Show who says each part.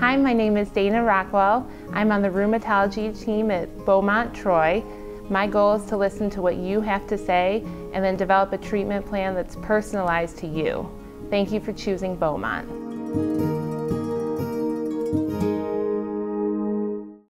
Speaker 1: Hi, my name is Dana Rockwell. I'm on the rheumatology team at Beaumont Troy. My goal is to listen to what you have to say and then develop a treatment plan that's personalized to you. Thank you for choosing Beaumont.